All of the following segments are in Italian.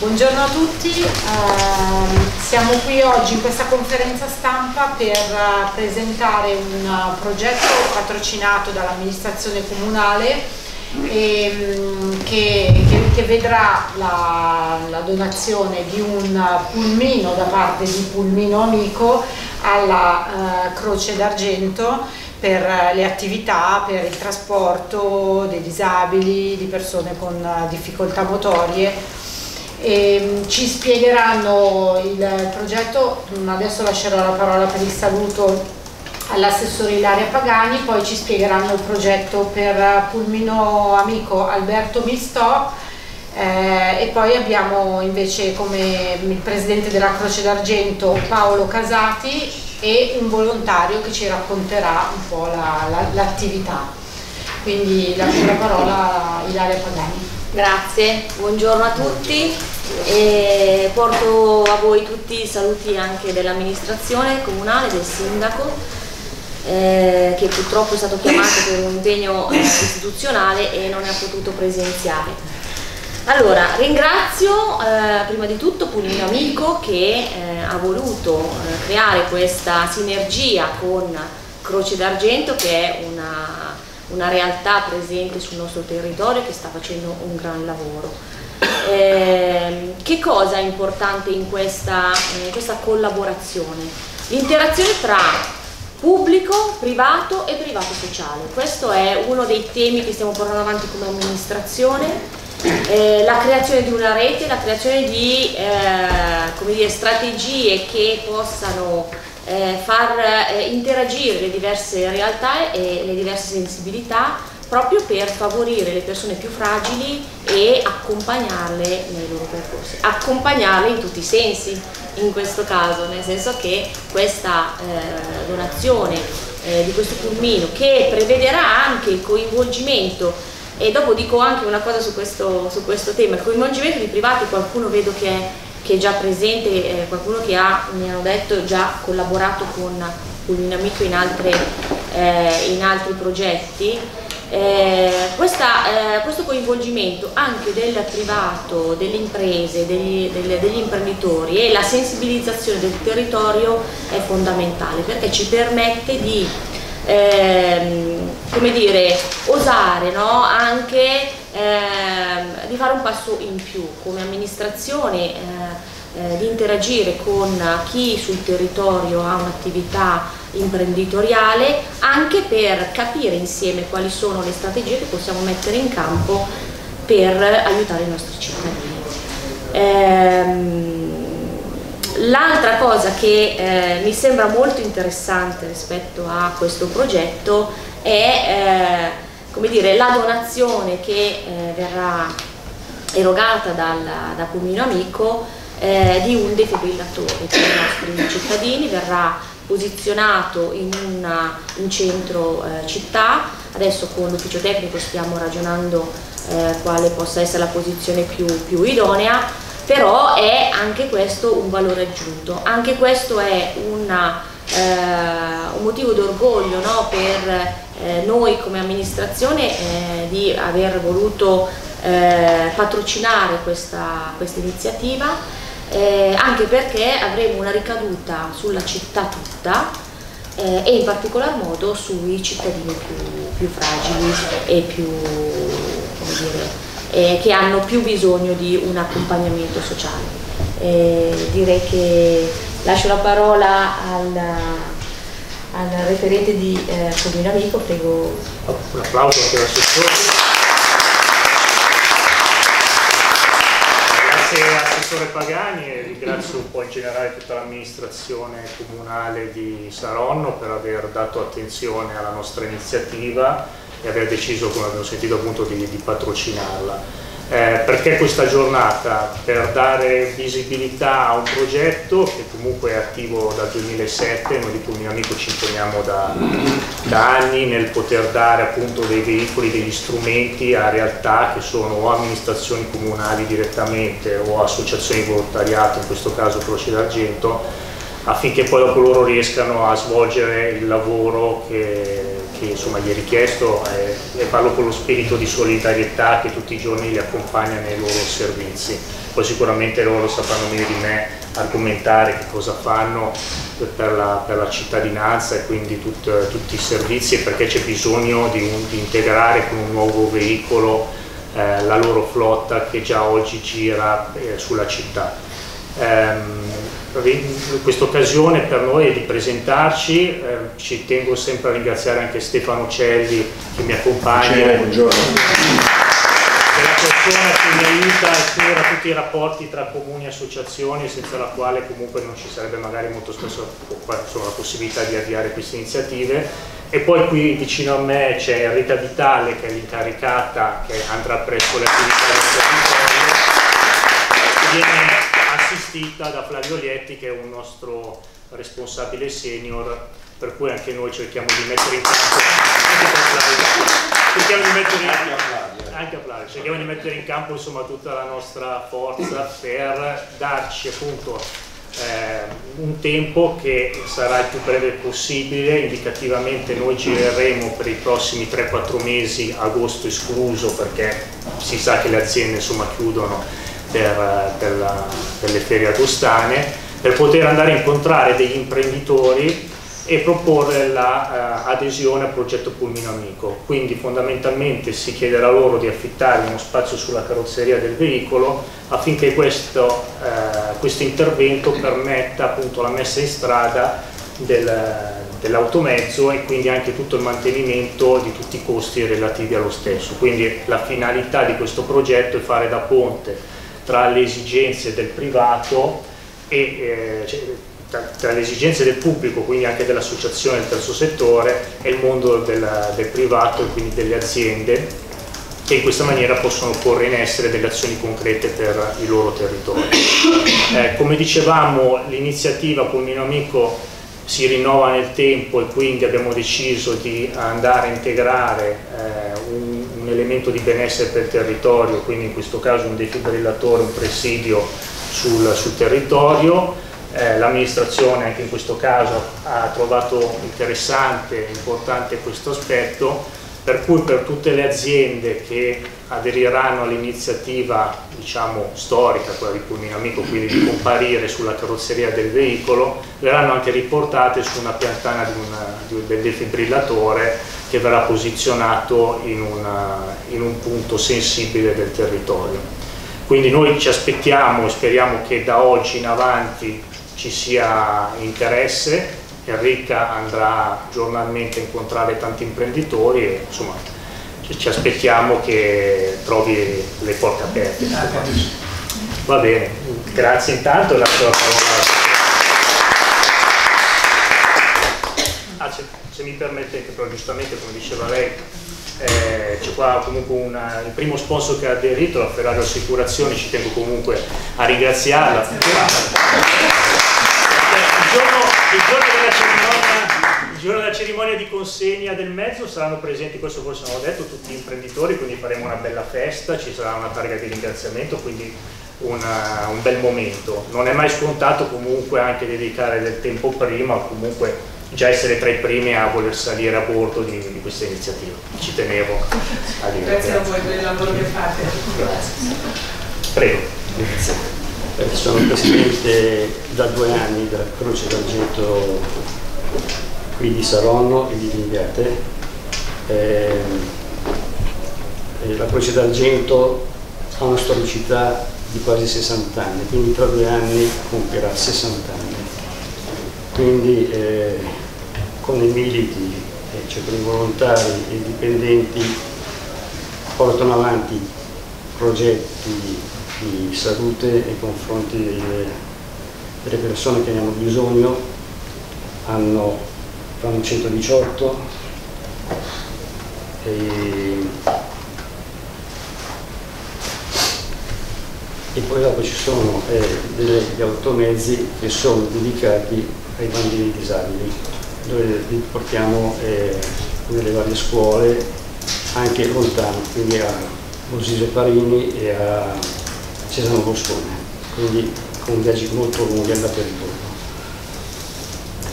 Buongiorno a tutti, uh, siamo qui oggi in questa conferenza stampa per uh, presentare un uh, progetto patrocinato dall'amministrazione comunale e, um, che, che, che, vedrà la, la, donazione di un pulmino da parte di Pulmino Amico alla Croce d'Argento per le attività, per il trasporto dei disabili, di persone con difficoltà motorie e ehm, ci spiegheranno il progetto, adesso lascerò la parola per il saluto all'assessore Ilaria Pagani, poi ci spiegheranno il progetto per Pulmino Amico Alberto Mistò eh, e poi abbiamo invece come il presidente della Croce d'Argento Paolo Casati e un volontario che ci racconterà un po' l'attività. La, la, Quindi lascio la parola a Ilaria Pagani. Grazie, buongiorno a tutti e porto a voi tutti i saluti anche dell'amministrazione comunale, del sindaco eh, che purtroppo è stato chiamato per un impegno eh, istituzionale e non è potuto presenziare. Allora, ringrazio eh, prima di tutto Pulino Amico che eh, ha voluto eh, creare questa sinergia con Croce d'Argento che è una una realtà presente sul nostro territorio che sta facendo un gran lavoro. Eh, che cosa è importante in questa, in questa collaborazione? L'interazione tra pubblico, privato e privato sociale. Questo è uno dei temi che stiamo portando avanti come amministrazione. Eh, la creazione di una rete, la creazione di eh, dire, strategie che possano far eh, interagire le diverse realtà e le diverse sensibilità proprio per favorire le persone più fragili e accompagnarle nei loro percorsi, accompagnarle in tutti i sensi in questo caso, nel senso che questa eh, donazione eh, di questo pulmino che prevederà anche il coinvolgimento e dopo dico anche una cosa su questo, su questo tema, il coinvolgimento di privati qualcuno vedo che è che è già presente, eh, qualcuno che ha, mi hanno detto, già collaborato con un amico in, altre, eh, in altri progetti. Eh, questa, eh, questo coinvolgimento anche del privato, delle imprese, degli, delle, degli imprenditori e la sensibilizzazione del territorio è fondamentale perché ci permette di ehm, come dire, osare no? anche ehm, di fare un passo in più come amministrazione, eh, eh, di interagire con chi sul territorio ha un'attività imprenditoriale anche per capire insieme quali sono le strategie che possiamo mettere in campo per aiutare i nostri cittadini. Ehm, L'altra cosa che eh, mi sembra molto interessante rispetto a questo progetto è eh, dire, la donazione che eh, verrà erogata dal, da Pulmino Amico eh, di un defibrillatore per i nostri cittadini, verrà posizionato in un centro eh, città, adesso con l'ufficio tecnico stiamo ragionando eh, quale possa essere la posizione più, più idonea, però è anche questo un valore aggiunto, anche questo è una, eh, un motivo d'orgoglio no? per eh, noi come amministrazione eh, di aver voluto eh, patrocinare questa, questa iniziativa, eh, anche perché avremo una ricaduta sulla città tutta eh, e in particolar modo sui cittadini più, più fragili e più, dire, eh, che hanno più bisogno di un accompagnamento sociale. Direi che lascio la parola al, al referente di eh, Comune Amico, prego. Un applauso anche all'assessore. Grazie Assessore Pagani e ringrazio un po' in generale tutta l'amministrazione comunale di Saronno per aver dato attenzione alla nostra iniziativa e aver deciso, come abbiamo sentito appunto, di, di patrocinarla. Eh, perché questa giornata? Per dare visibilità a un progetto che comunque è attivo dal 2007, noi di Pulmino Amico ci impegniamo da, da, anni nel poter dare appunto dei veicoli, degli strumenti a realtà che sono o amministrazioni comunali direttamente o associazioni di volontariato, in questo caso Croce d'Argento, affinché poi dopo loro riescano a svolgere il lavoro che, che insomma, gli è richiesto e, e parlo con lo spirito di solidarietà che tutti i giorni li accompagna nei loro servizi. Poi sicuramente loro sapranno meglio di me argomentare che cosa fanno per la, per la cittadinanza e quindi tut, tutti i servizi e perché c'è bisogno di, un, di, integrare con un nuovo veicolo eh, la loro flotta che già oggi gira eh, sulla città. Um, questa occasione per noi è di presentarci, eh, ci tengo sempre a ringraziare anche Stefano Celli che mi accompagna. Buongiorno persona che mi aiuta e cura tutti i rapporti tra comuni e associazioni senza la quale comunque non ci sarebbe magari molto spesso insomma, la possibilità di avviare queste iniziative. E poi qui vicino a me c'è Rita Vitale che è l'incaricata che andrà presso le attività del territorio assistita da Flavio Lietti che è un nostro responsabile senior per cui anche noi cerchiamo di mettere in campo cerchiamo di mettere in, anche a Flavio, cerchiamo di mettere in campo insomma, tutta la nostra forza per darci appunto eh, un tempo che sarà il più breve possibile, indicativamente noi gireremo per i prossimi 3-4 mesi, agosto escluso perché si sa che le aziende insomma, chiudono per, per, la, per le ferie agostane, per poter andare a incontrare degli imprenditori e proporre l'adesione uh, al progetto Pulmino Amico. Quindi fondamentalmente si chiederà loro di affittare uno spazio sulla carrozzeria del veicolo affinché questo, uh, questo intervento permetta appunto la messa in strada del, dell'automezzo e quindi anche tutto il mantenimento di tutti i costi relativi allo stesso. Quindi la finalità di questo progetto è fare da ponte tra le esigenze del privato e eh, cioè, tra, le esigenze del pubblico, quindi anche dell'associazione del terzo settore e il mondo del, del privato e quindi delle aziende che in questa maniera possono porre in essere delle azioni concrete per i loro territori. Eh, come dicevamo l'iniziativa Pulmino Amico si rinnova nel tempo e quindi abbiamo deciso di andare a integrare eh, un, elemento di benessere per il territorio, quindi in questo caso un defibrillatore, un presidio sul, sul territorio, eh, l'amministrazione anche in questo caso ha trovato interessante e importante questo aspetto, per cui per tutte le aziende che aderiranno all'iniziativa diciamo, storica, quella di Pulmino Amico, quindi di comparire sulla carrozzeria del veicolo, verranno anche riportate su una piantana di una, di, del defibrillatore che verrà posizionato in, una, in un punto sensibile del territorio. Quindi noi ci aspettiamo e speriamo che da oggi in avanti ci sia interesse, Enrica andrà giornalmente a incontrare tanti imprenditori e insomma ci aspettiamo che trovi le porte aperte. Va bene, grazie intanto lascio la parola. Ah, se, se, mi permettete, però giustamente come diceva lei, eh, c'è qua comunque una, il primo sponsor che ha aderito, la Ferrario Assicurazioni, ci tengo comunque a ringraziarla giorno, il, giorno il giorno della cerimonia di consegna del mezzo saranno presenti, questo forse non ho detto, tutti gli imprenditori, quindi faremo una bella festa, ci sarà una targa di ringraziamento, quindi una, un bel momento. Non è mai scontato comunque anche dedicare del tempo prima, o comunque già essere tra i primi a voler salire a bordo di, di questa iniziativa. Ci tenevo a dire. Grazie, grazie. a voi per il lavoro che fate. Grazie. Prego. Grazie. Eh, sono presidente da due anni della Croce d'Argento qui di Saronno e di Vingate. Eh, la Croce d'Argento ha una storicità di quasi 60 anni, quindi tra due anni compierà 60 anni. Quindi eh, con i militi, eh, cioè con i volontari e i dipendenti portano avanti progetti di salute nei confronti delle, delle persone che ne hanno bisogno, hanno, fanno 118 e, e poi dopo ci sono eh, degli automezzi che sono dedicati ai bambini disabili, dove li portiamo eh, nelle varie scuole anche lontano, quindi a Bosise Parini e a Cesano Boscone, quindi con viaggi molto lunghi andata e ritorno.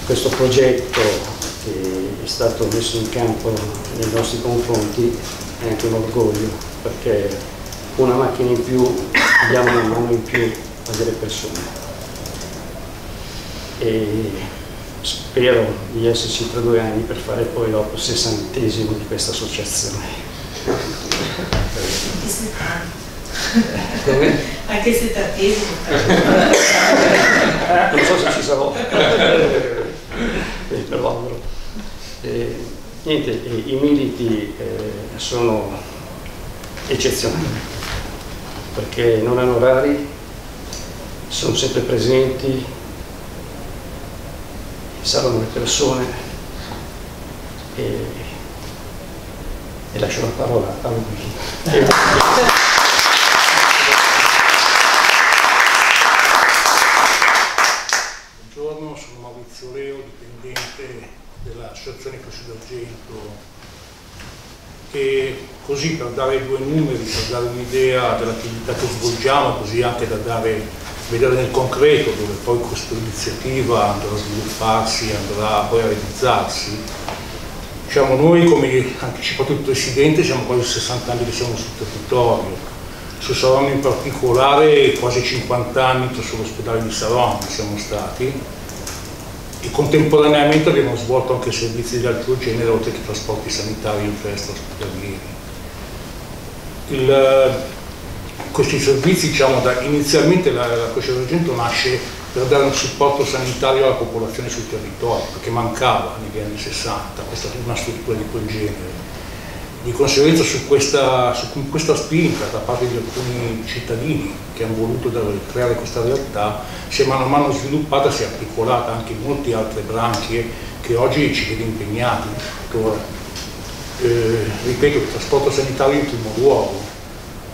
questo progetto che è stato messo in campo nei nostri confronti è anche un orgoglio perché una macchina in più diamo una mano in più a delle persone e spero di esserci tra due anni per fare poi dopo il sessantesimo di questa associazione. Anche se settantesimo. non so se ci sarò. però, eh, niente, i militi eh, sono eccezionali perché non hanno orari, sono sempre presenti, saranno le persone e, e lascio la parola a lui. Buongiorno, sono Maurizio Leo, dipendente dell'Associazione Croce d'Argento e così per dare due numeri, per dare un'idea dell'attività che svolgiamo, così anche da dare, vedere nel concreto dove poi questa iniziativa andrà a svilupparsi, andrà poi a realizzarsi. Diciamo, noi, come ha anticipato il Presidente, siamo quasi 60 anni che siamo sul territorio, su Saronno in particolare quasi 50 anni sull'ospedale di Saronno siamo stati e contemporaneamente abbiamo svolto anche servizi di altro genere oltre che trasporti sanitari in festa ospedalieri. Il, questi servizi, diciamo, da, inizialmente la, la Croce d'Argento nasce per dare un supporto sanitario alla popolazione sul territorio, perché mancava negli anni 60 questa, una struttura di quel genere. Di conseguenza su questa, su questa spinta da parte di alcuni cittadini che hanno voluto creare questa realtà si è mano a mano sviluppata, si è articolata anche in molte altre branche che oggi ci vede impegnati. Eh, ripeto, il trasporto sanitario in primo luogo,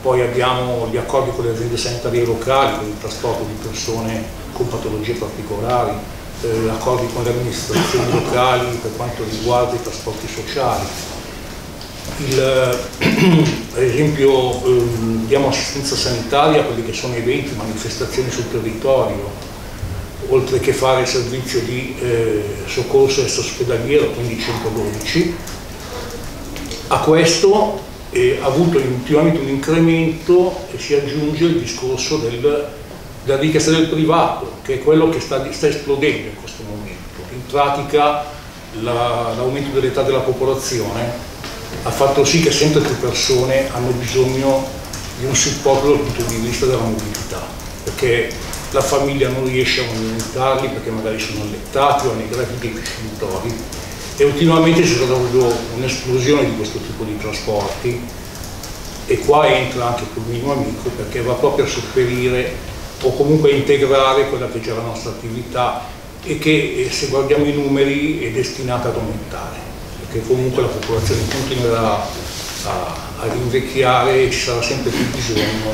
poi abbiamo gli accordi con le aziende sanitarie locali per il trasporto di persone con patologie particolari, eh, accordi con le amministrazioni locali per quanto riguarda i trasporti sociali. Il, ad esempio ehm, diamo assistenza sanitaria a quelli che sono eventi, manifestazioni sul territorio, oltre che fare servizio di eh, soccorso ospedaliero, quindi 112. A questo eh, ha avuto ultimamente un incremento e si aggiunge il discorso del, della richiesta del privato, che è quello che sta, sta esplodendo in questo momento. In pratica l'aumento la, dell'età della popolazione ha fatto sì che sempre più persone hanno bisogno di un supporto dal punto di vista della mobilità, perché la famiglia non riesce a mobilitarli perché magari sono allettati o hanno i gravidi crescitori e ultimamente c'è stata un'esplosione di questo tipo di trasporti. E qua entra anche il minimo amico perché va proprio a sopperire o comunque a integrare quella che è già la nostra attività e che se guardiamo i numeri è destinata ad aumentare perché comunque la popolazione continuerà a, ad invecchiare e ci sarà sempre più bisogno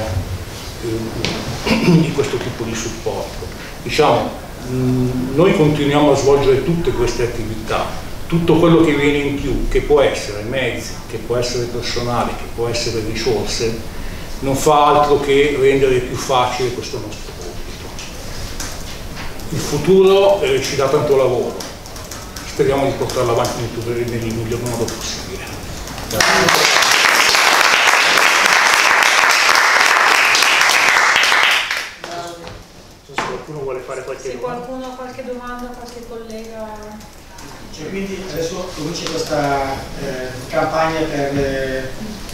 eh, di questo tipo di supporto. Diciamo, mh, noi continuiamo a svolgere tutte queste attività tutto quello che viene in più, che può essere mezzi, che può essere personale, che può essere risorse, non fa altro che rendere più facile questo nostro compito. Il futuro eh, ci dà tanto lavoro, speriamo di portarlo avanti nel, nel miglior modo possibile. Grazie. qualcuno vuole fare qualche Se qualcuno ha qualche domanda, qualche collega cioè, quindi adesso comincia questa eh, campagna per,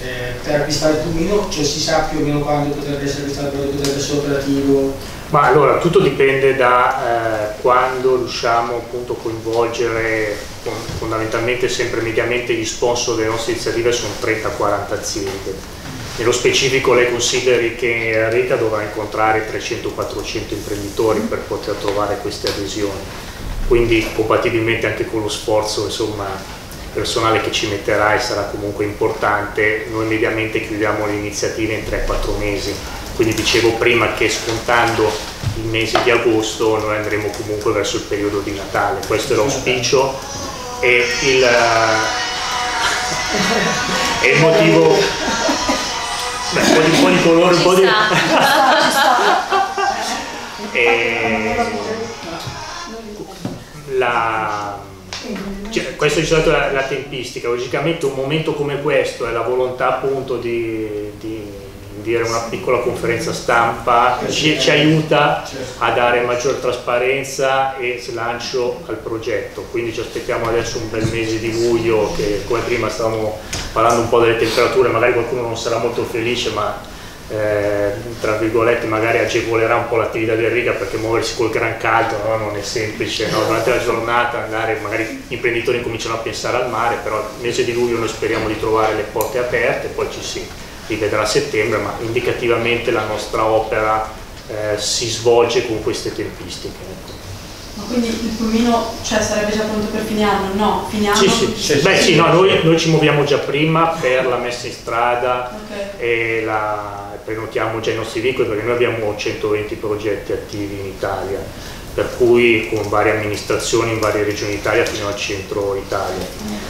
eh, per, acquistare il pulmino, cioè si sa più o meno quando potrebbe essere acquistato, quando potrebbe essere operativo? Ma allora, tutto dipende da eh, quando riusciamo appunto a coinvolgere fondamentalmente sempre mediamente gli sponsor delle nostre iniziative sono 30-40 aziende. Nello specifico lei consideri che Rita dovrà incontrare 300-400 imprenditori per poter trovare queste adesioni quindi compatibilmente anche con lo sforzo insomma, personale che ci metterà e sarà comunque importante, noi mediamente chiudiamo le iniziative in 3-4 mesi, quindi dicevo prima che scontando il mese di agosto noi andremo comunque verso il periodo di Natale, questo è l'auspicio. E il, e il motivo... Beh, un po' di, un po' di colore, un po' di... e, la, questo è solito la, la, tempistica, logicamente un momento come questo è la volontà appunto di, di dire una piccola conferenza stampa ci, ci, aiuta a dare maggior trasparenza e slancio al progetto. Quindi ci aspettiamo adesso un bel mese di luglio che come prima stavamo parlando un po' delle temperature magari qualcuno non sarà molto felice ma eh, tra virgolette magari agevolerà un po' l'attività del riga perché muoversi col gran caldo no? non è semplice no? durante la giornata andare magari gli imprenditori cominciano a pensare al mare però nel mese di luglio noi speriamo di trovare le porte aperte poi ci si rivedrà a settembre ma indicativamente la nostra opera eh, si svolge con queste tempistiche ecco. Ma quindi il pulmino cioè, sarebbe già pronto per fine anno? No, fine anno? Sì, sì, sì, Beh, sì no, noi, noi, ci muoviamo già prima per la messa in strada okay. e la, prenotiamo già i nostri veicoli perché noi abbiamo 120 progetti attivi in Italia, per cui con varie amministrazioni in varie regioni d'Italia fino al centro Italia.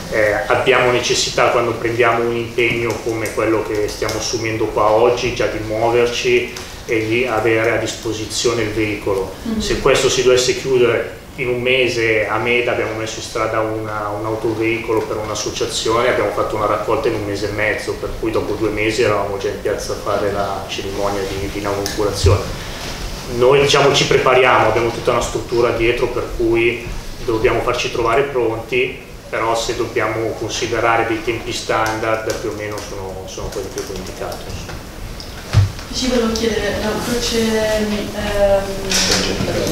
Eh, abbiamo necessità quando prendiamo un impegno come quello che stiamo assumendo qua oggi già di muoverci e di avere a disposizione il veicolo. Mm-hmm. Se questo si dovesse chiudere in un mese a Meda abbiamo messo in strada una, un autoveicolo per un'associazione, abbiamo fatto una raccolta in un mese e mezzo, per cui dopo due mesi eravamo già in piazza a fare la cerimonia di, di inaugurazione. Noi diciamo ci prepariamo, abbiamo tutta una struttura dietro per cui dobbiamo farci trovare pronti, però se dobbiamo considerare dei tempi standard più o meno sono, sono quelli che ho indicato. Ci volevo chiedere, la croce ehm,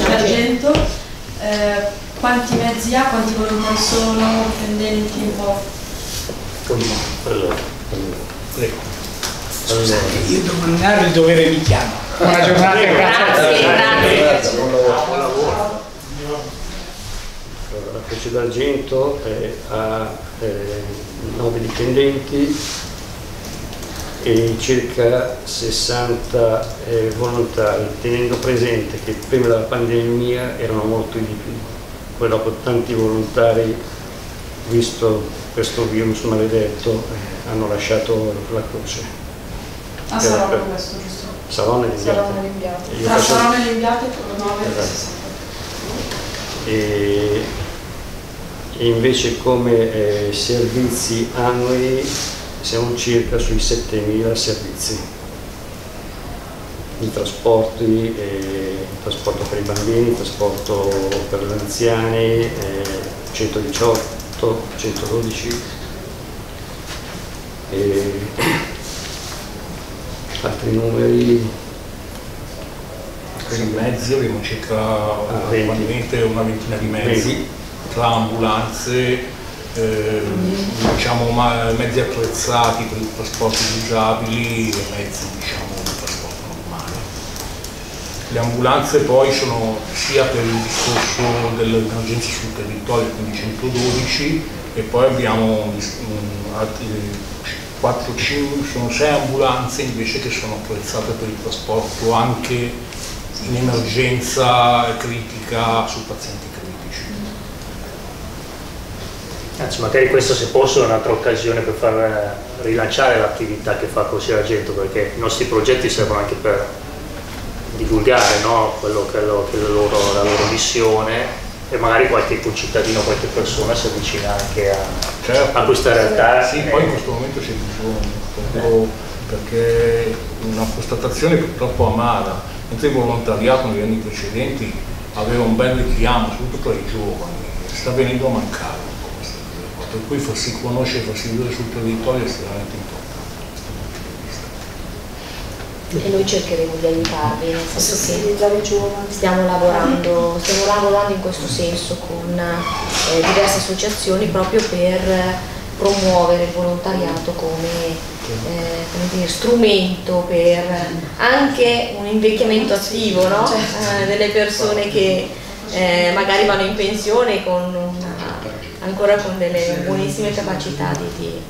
d'argento, eh, quanti mezzi ha, quanti volontari sono, dipendenti, un po'? Allora. Allora. Io devo andare, il dovere mi chiama. Buona giornata, grazie. Grazie, grazie. Buon lavoro. Buon lavoro. la croce d'argento ha eh, 9 dipendenti e circa 60 eh, volontari, tenendo presente che prima della pandemia erano molti di più, poi dopo tanti volontari, visto questo virus maledetto, eh, hanno lasciato la croce. Ah, Saronno questo, giusto? Saronno e Saronno e Tra Saronno e Limbiate, 9 e 60. E, e invece come eh, servizi annui siamo circa sui 7.000 servizi i trasporti, eh, trasporto per i bambini, trasporto per gli anziani, eh, 118, 112 e altri numeri? I mezzi abbiamo circa ah, una ventina di mezzi. Tra ambulanze eh, diciamo, mezzi attrezzati per il trasporto disabili e mezzi diciamo, di trasporto normale. Le ambulanze poi sono sia per il discorso dell'emergenza sul territorio, quindi 112, e poi abbiamo altri 4, 5, sono 6 ambulanze invece che sono attrezzate per il trasporto anche in emergenza critica su pazienti Anzi, magari questa se posso è un'altra occasione per far eh, rilanciare l'attività che fa Corsia Argento, perché i nostri progetti servono anche per divulgare no? quello che è, lo, che è la, loro, la, loro, missione e magari qualche concittadino, qualche persona si avvicina anche a, certo. a questa realtà. Sì, poi in questo momento c'è bisogno, perché una constatazione purtroppo amara, mentre il volontariato negli anni precedenti aveva un bel richiamo, soprattutto tra i giovani, sta venendo a mancare per cui farsi conoscere, farsi vedere sul territorio è estremamente importante. E noi cercheremo di aiutarvi, nel senso che stiamo lavorando, stiamo lavorando in questo senso con eh, diverse associazioni proprio per promuovere il volontariato come, eh, come dire, strumento per anche un invecchiamento attivo no? eh, delle persone che eh, magari vanno in pensione con una ancora con delle buonissime capacità di, di,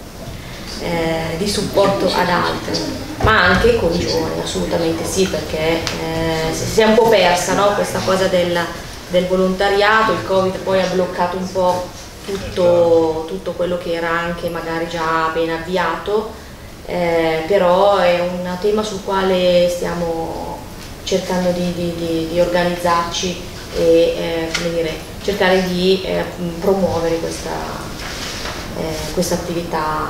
eh, di supporto ad altri, ma anche con i giovani, assolutamente sì, perché eh, si è un po' persa no? questa cosa del, del, volontariato, il Covid poi ha bloccato un po' tutto, tutto quello che era anche magari già ben avviato, eh, però è un tema sul quale stiamo cercando di, di, di organizzarci e eh, dire, cercare di eh, promuovere questa, eh, questa attività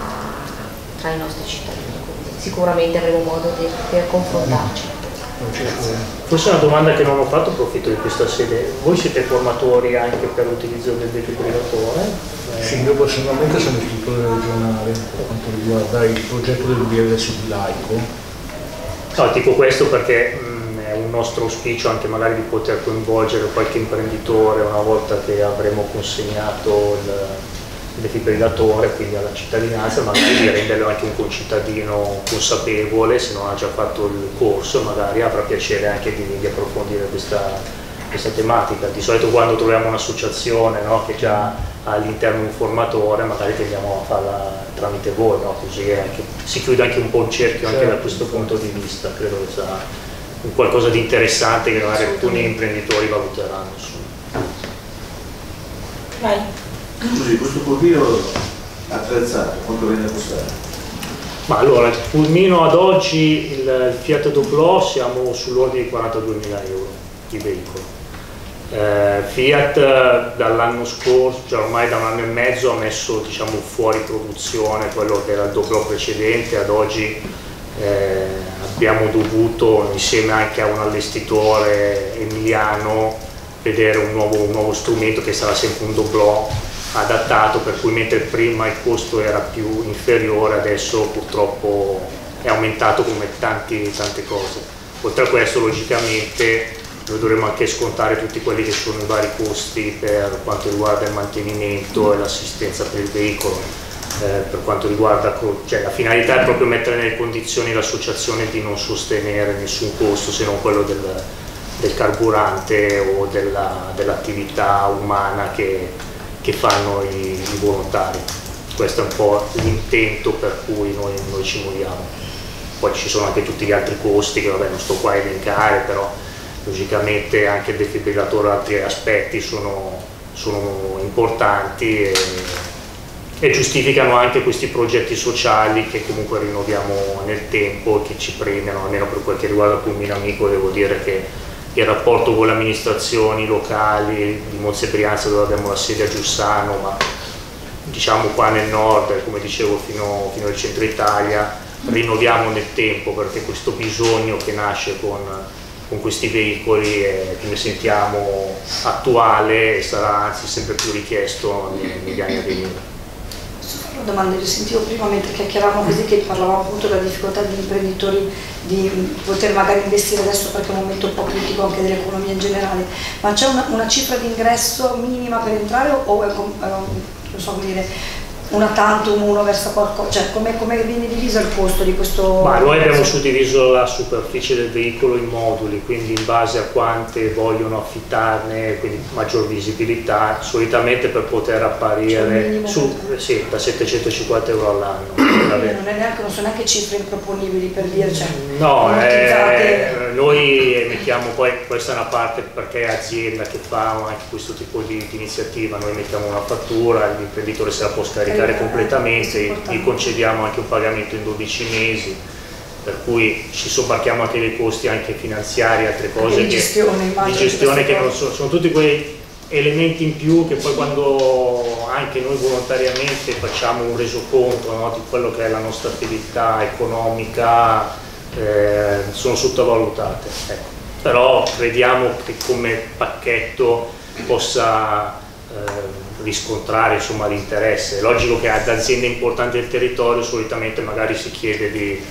tra i nostri cittadini. Quindi sicuramente avremo modo di, per confrontarci. Forse una domanda che non ho fatto, approfitto di questa sede. Voi siete formatori anche per l'utilizzo del defibrillatore? Sì, io personalmente sono istruttore regionale per quanto riguarda il progetto del BRS di laico. No, dico questo perché è un nostro auspicio anche magari di poter coinvolgere qualche imprenditore una volta che avremo consegnato il, defibrillatore quindi alla cittadinanza, magari di renderlo anche un concittadino consapevole se non ha già fatto il corso, magari avrà piacere anche di, di approfondire questa, questa, tematica. Di solito quando troviamo un'associazione no, che già ha all'interno un formatore, magari tendiamo a farla tramite voi, no? così anche, si chiude anche un po' un cerchio anche da questo punto di vista, credo che sia un qualcosa di interessante che magari alcuni imprenditori valuteranno. Vai. Scusi, questo pulmino attrezzato, quanto viene a costare? Ma allora, il pulmino ad oggi, il, Fiat Doblò, siamo sull'ordine di 42.000 euro di veicolo. Eh, Fiat dall'anno scorso, cioè ormai da un anno e mezzo, ha messo diciamo, fuori produzione quello che era il Doblò precedente, ad oggi eh, abbiamo dovuto, insieme anche a un allestitore emiliano, vedere un nuovo, un nuovo strumento che sarà sempre un Doblò adattato per cui mentre prima il costo era più inferiore adesso purtroppo è aumentato come tanti, tante cose. Oltre a questo logicamente noi dovremo anche scontare tutti quelli che sono i vari costi per quanto riguarda il mantenimento e l'assistenza per il veicolo eh, per quanto riguarda cioè, la finalità è proprio mettere nelle condizioni l'associazione di non sostenere nessun costo se non quello del, del carburante o dell'attività dell umana che che fanno i, i volontari. Questo è un po' l'intento per cui noi, noi, ci muoviamo. Poi ci sono anche tutti gli altri costi che vabbè, non sto qua a elencare, però logicamente anche il defibrillatore e altri aspetti sono, sono importanti e, e, giustificano anche questi progetti sociali che comunque rinnoviamo nel tempo e che ci premiano, almeno per quel che riguarda Pulmino Amico devo dire che il rapporto con le amministrazioni locali di Monza dove abbiamo la sede a Giussano, ma diciamo qua nel nord, come dicevo fino, fino al centro Italia, rinnoviamo nel tempo perché questo bisogno che nasce con, con questi veicoli è, ne sentiamo attuale e sarà anzi sempre più richiesto negli anni a venire una domanda, io sentivo prima mentre chiacchieravamo così che parlavamo appunto della difficoltà degli imprenditori di poter magari investire adesso perché è un momento un po' critico anche dell'economia in generale, ma c'è una, una, cifra di ingresso minima per entrare o è, non so come dire, una tantum, uno verso qualcosa, cioè come, come, viene diviso il costo di questo? Ma noi abbiamo suddiviso la superficie del veicolo in moduli, quindi in base a quante vogliono affittarne, quindi maggior visibilità, solitamente per poter apparire cioè su, sì, da 750 euro all'anno. Non, non, sono neanche cifre improponibili per dire, cioè, no, eh, noi emettiamo poi, questa è una parte perché è azienda che fa anche questo tipo di, di iniziativa, noi mettiamo una fattura, l'imprenditore se la può scaricare pagare completamente, gli concediamo anche un pagamento in 12 mesi, per cui ci sobbarchiamo anche dei costi anche finanziari, altre cose di gestione, che, di gestione che sono, sono tutti quei elementi in più che poi quando anche noi volontariamente facciamo un resoconto no, di quello che è la nostra attività economica eh, sono sottovalutate. Ecco. Però crediamo che come pacchetto possa eh, riscontrare l'interesse. È logico che ad aziende importanti del territorio solitamente magari si chiede di,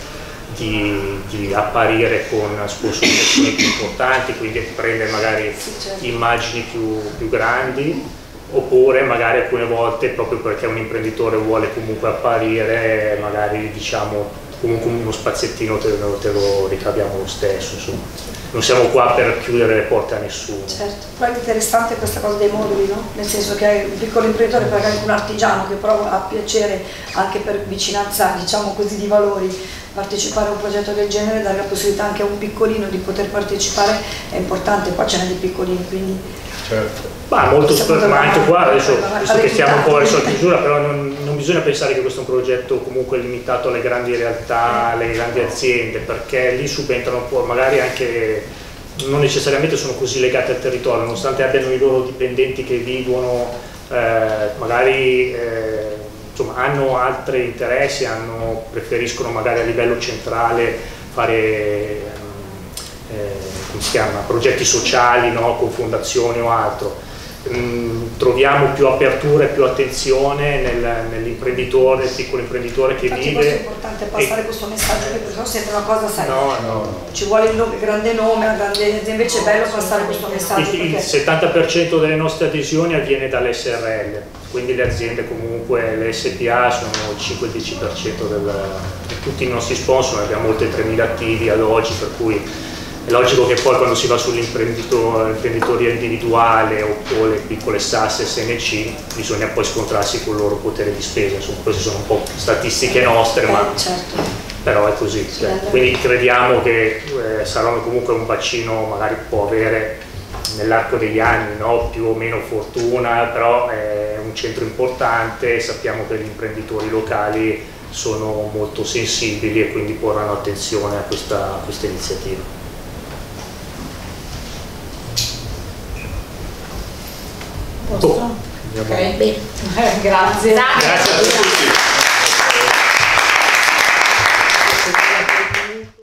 di, di apparire con sponsorizzazioni più importanti, quindi prendere magari certo. immagini più, più grandi oppure magari alcune volte proprio perché un imprenditore vuole comunque apparire magari diciamo comunque uno spaziettino te lo, te lo ricaviamo lo stesso insomma non siamo qua per chiudere le porte a nessuno. Certo, poi è interessante questa cosa dei moduli, no? nel senso che un piccolo imprenditore, magari anche un artigiano che però ha piacere anche per vicinanza diciamo così di valori, partecipare a un progetto del genere, dare la possibilità anche a un piccolino di poter partecipare è importante, qua ce n'è dei piccolini, quindi... Certo. Ma molto ma anche qua adesso, visto che siamo un po' verso la chiusura, però non, non, bisogna pensare che questo è un progetto comunque limitato alle grandi realtà, alle grandi aziende, perché lì subentrano un po' magari anche non necessariamente sono così legati al territorio, nonostante abbiano i loro dipendenti che vivono, eh, magari eh, insomma, hanno altri interessi, hanno, preferiscono magari a livello centrale fare eh, come si chiama, progetti sociali no? con fondazioni o altro Mm, troviamo più apertura e più attenzione nel, nell'imprenditore, nel piccolo imprenditore che Infatti vive. Questo è importante passare e... questo messaggio che però sembra una cosa sai, no, no. ci vuole il, nome, grande nome, la grande, invece è bello passare questo messaggio. Il, il 70% delle nostre adesioni avviene dall'SRL, quindi le aziende comunque, le SPA sono il 5-10% del, di tutti i nostri sponsor, abbiamo oltre 3.000 attivi ad oggi, per cui è logico che poi quando si va sull'imprenditoria individuale o, le piccole SAS SNC bisogna poi scontrarsi con il loro potere di spesa, insomma queste sono un po' statistiche nostre, ma eh, certo. però è così. Certo. Quindi crediamo che eh, saranno comunque un bacino, magari può avere nell'arco degli anni no? più o meno fortuna, però è un centro importante, sappiamo che gli imprenditori locali sono molto sensibili e quindi porranno attenzione a questa, a questa iniziativa. Posto? Ok, bene. Grazie. Grazie a tutti.